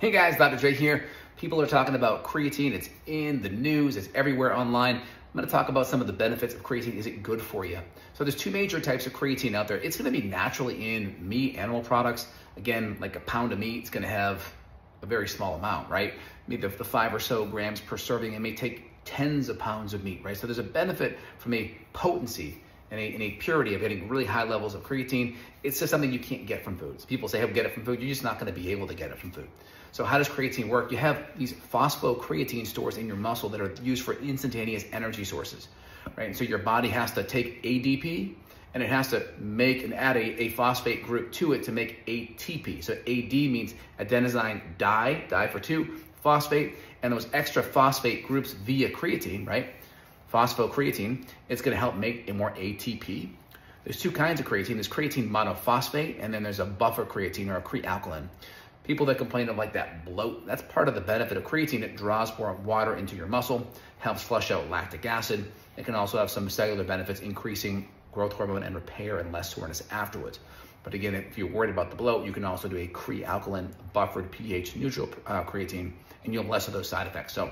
Hey guys, Dr. Dre here. People are talking about creatine. It's in the news, it's everywhere online. I'm gonna talk about some of the benefits of creatine. Is it good for you? So there's two major types of creatine out there. It's gonna be naturally in meat, animal products. Again, like a pound of meat, it's gonna have a very small amount, right? Maybe the five or so grams per serving. It may take tens of pounds of meat, right? So there's a benefit from a potency and a, and a, purity of getting really high levels of creatine. It's just something you can't get from foods. People say, hey, get it from food. You're just not going to be able to get it from food. So how does creatine work? You have these phosphocreatine stores in your muscle that are used for instantaneous energy sources, right? And so your body has to take ADP and it has to make and add a, a phosphate group to it to make ATP. So AD means adenosine di, di for two, phosphate, and those extra phosphate groups via creatine, right? Phosphocreatine, it's gonna help make more ATP. There's two kinds of creatine. There's creatine monophosphate, and then there's a buffer creatine or a Kre-Alkalyn. People that complain of like that bloat, that's part of the benefit of creatine. It draws more water into your muscle, helps flush out lactic acid. It can also have some cellular benefits, increasing growth hormone and repair and less soreness afterwards. But again, if you're worried about the bloat, you can also do a Kre-Alkalyn buffered pH neutral uh, creatine, and you'll have less of those side effects. So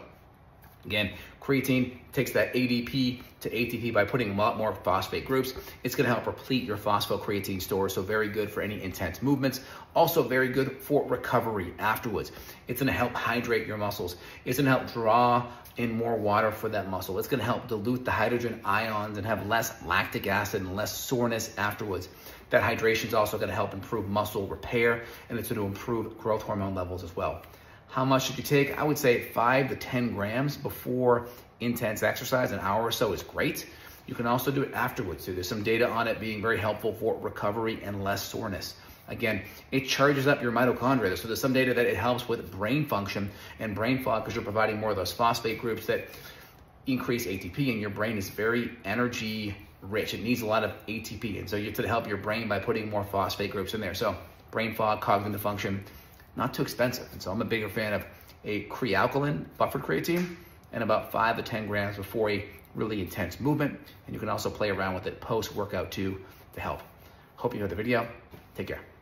Again, creatine takes that ADP to ATP by putting a lot more phosphate groups. It's gonna help replete your phosphocreatine stores, so very good for any intense movements. Also very good for recovery afterwards. It's gonna help hydrate your muscles. It's gonna help draw in more water for that muscle. It's gonna help dilute the hydrogen ions and have less lactic acid and less soreness afterwards. That hydration is also gonna help improve muscle repair and it's gonna improve growth hormone levels as well. How much should you take? I would say five to 10 grams before intense exercise, an hour or so is great. You can also do it afterwards too. There's some data on it being very helpful for recovery and less soreness. Again, it charges up your mitochondria. So there's some data that it helps with brain function and brain fog because you're providing more of those phosphate groups that increase ATP and your brain is very energy rich. It needs a lot of ATP. And so you have to help your brain by putting more phosphate groups in there. So brain fog, cognitive function, not too expensive. And so I'm a bigger fan of a Kre-Alkalyn buffered creatine and about five to 10 grams before a really intense movement. And you can also play around with it post workout too to help. Hope you enjoyed the video. Take care.